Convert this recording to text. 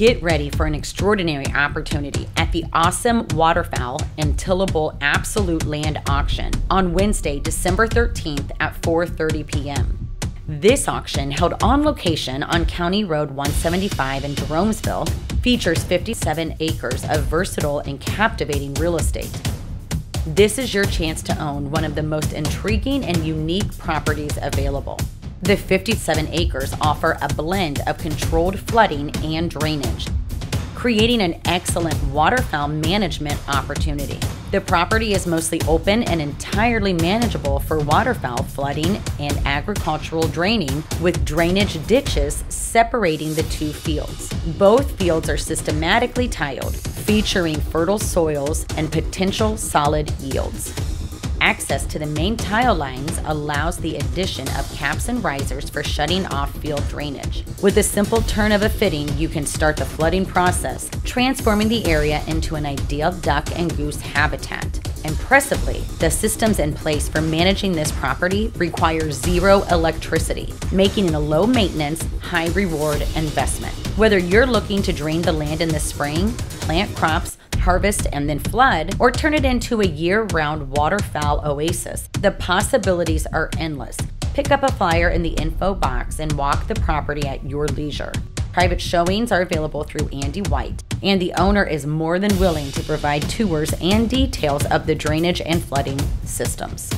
Get ready for an extraordinary opportunity at the awesome Waterfowl and Tillable Absolute Land Auction on Wednesday, December 13th at 4:30 p.m. This auction, held on location on County Road 175 in Jeromesville, features 57 acres of versatile and captivating real estate. This is your chance to own one of the most intriguing and unique properties available. The 57 acres offer a blend of controlled flooding and drainage, creating an excellent waterfowl management opportunity. The property is mostly open and entirely manageable for waterfowl flooding and agricultural draining with drainage ditches separating the two fields. Both fields are systematically tiled, featuring fertile soils and potential solid yields. Access to the main tile lines allows the addition of caps and risers for shutting off field drainage. With a simple turn of a fitting, you can start the flooding process, transforming the area into an ideal duck and goose habitat. Impressively, the systems in place for managing this property require zero electricity, making it a low maintenance, high reward investment. Whether you're looking to drain the land in the spring, plant crops, harvest, and then flood, or turn it into a year round waterfowl oasis. The possibilities are endless. Pick up a flyer in the info box and walk the property at your leisure. Private showings are available through Andy White, and the owner is more than willing to provide tours and details of the drainage and flooding systems.